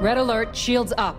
Red alert, shields up.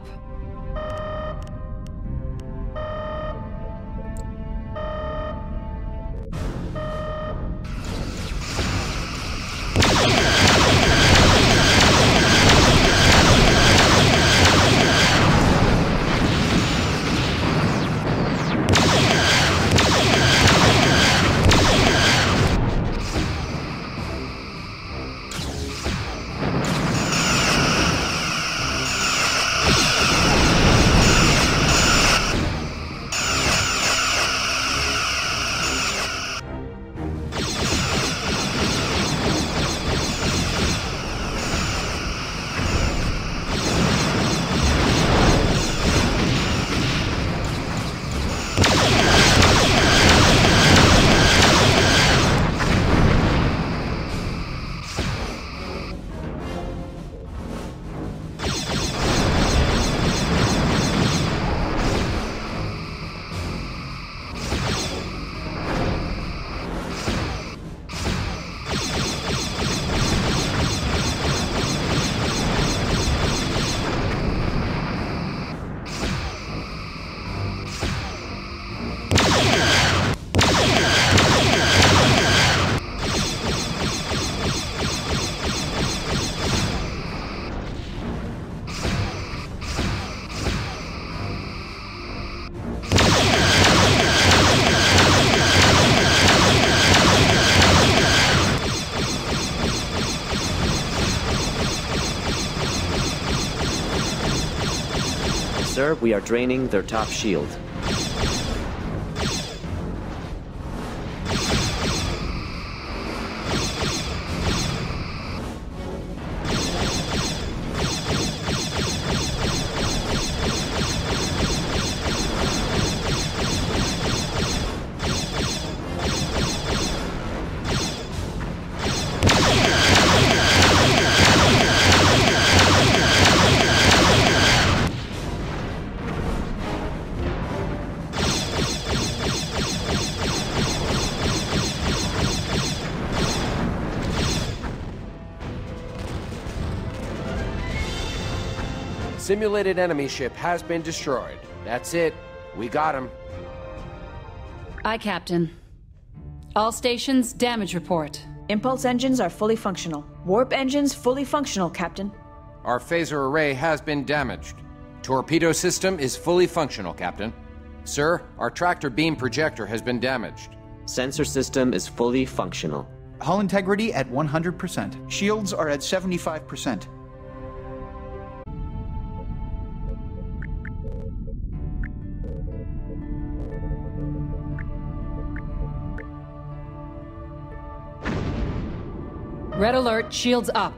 Sir, we are draining their top shield. Simulated enemy ship has been destroyed. That's it. We got him. Aye, Captain. All stations, damage report. Impulse engines are fully functional. Warp engines fully functional, Captain. Our phaser array has been damaged. Torpedo system is fully functional, Captain. Sir, our tractor beam projector has been damaged. Sensor system is fully functional. Hull integrity at 100%. Shields are at 75%. Red alert, shields up.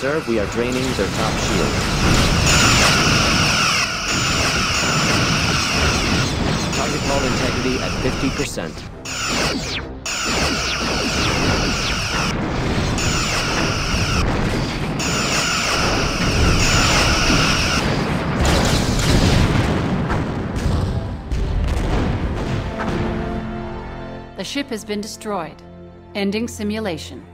Sir, we are draining their top shield. Target hull integrity at 50%. The ship has been destroyed, ending simulation.